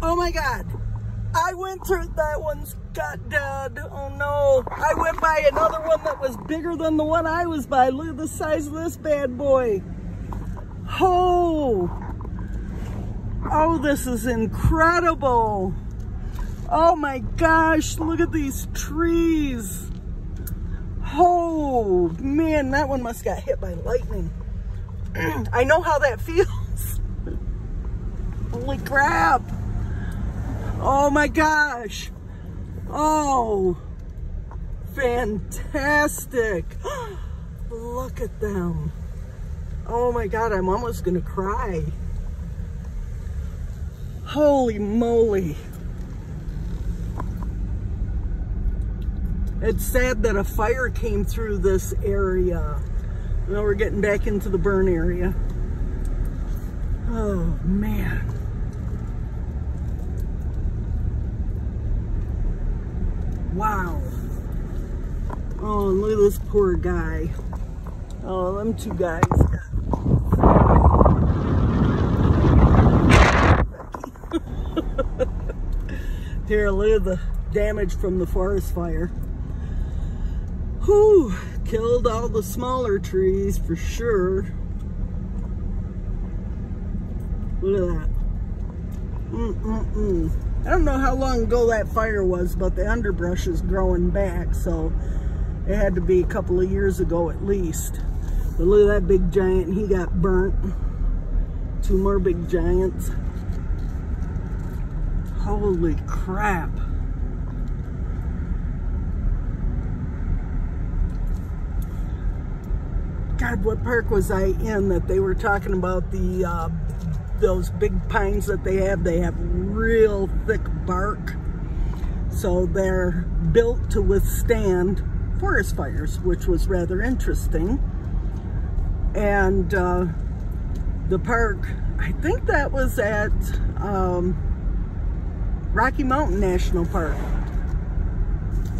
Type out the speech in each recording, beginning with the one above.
Oh my God. I went through, that one's got dead. Oh no. I went by another one that was bigger than the one I was by. Look at the size of this bad boy. Oh. Oh, this is incredible. Oh my gosh, look at these trees. Oh man, that one must got hit by lightning. I know how that feels. Holy crap. Oh my gosh. Oh, fantastic. Look at them. Oh my God, I'm almost gonna cry. Holy moly. It's sad that a fire came through this area. Now we're getting back into the burn area. Oh man. Wow. Oh, look at this poor guy. Oh, them two guys. Here, look at the damage from the forest fire. Whew, killed all the smaller trees for sure. Look at that. Mm-mm-mm. I don't know how long ago that fire was, but the underbrush is growing back, so it had to be a couple of years ago at least. But look at that big giant, he got burnt. Two more big giants. Holy crap. God, what park was I in that they were talking about the uh, those big pines that they have? They have real thick bark, so they're built to withstand forest fires, which was rather interesting. And uh, the park, I think that was at um, Rocky Mountain National Park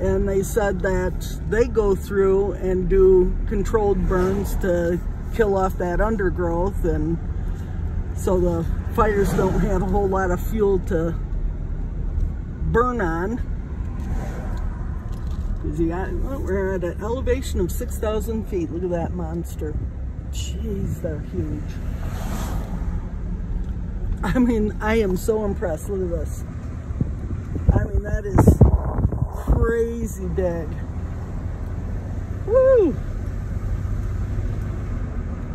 and they said that they go through and do controlled burns to kill off that undergrowth and so the fires don't have a whole lot of fuel to burn on. Because well, we're at an elevation of 6,000 feet. Look at that monster. Jeez they're huge. I mean I am so impressed. Look at this. I mean that is crazy big. Woo!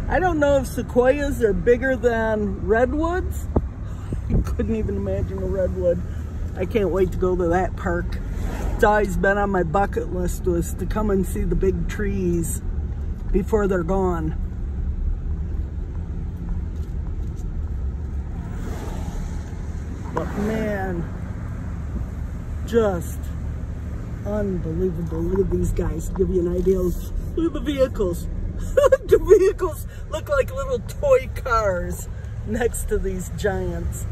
I don't know if sequoias are bigger than redwoods. I couldn't even imagine a redwood. I can't wait to go to that park. It's always been on my bucket list was to come and see the big trees before they're gone. But man, just Unbelievable. Look at these guys give you an idea. At the vehicles. the vehicles look like little toy cars next to these giants.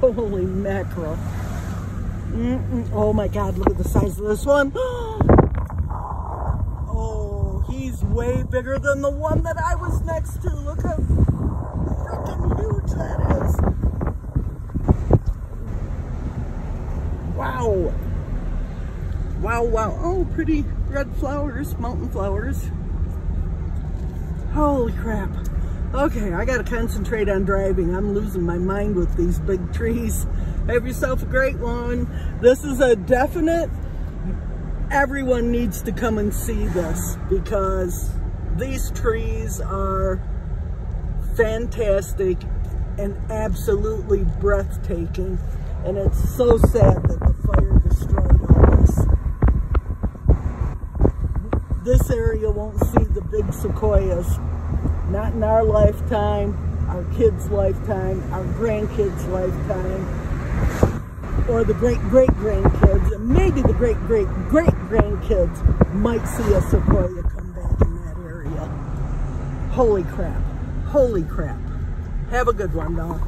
Holy mackerel. Mm -mm. Oh my God, look at the size of this one. Oh, he's way bigger than the one that I was next to. Look how freaking huge that is. Wow. Wow, wow. Oh, pretty red flowers, mountain flowers. Holy crap. Okay, I gotta concentrate on driving. I'm losing my mind with these big trees. Have yourself a great one. This is a definite, everyone needs to come and see this because these trees are fantastic and absolutely breathtaking. And it's so sad that the fire destroyed this area won't see the big sequoias. Not in our lifetime, our kids' lifetime, our grandkids' lifetime, or the great-great-grandkids, and maybe the great-great-great-grandkids might see a sequoia come back in that area. Holy crap. Holy crap. Have a good one, though.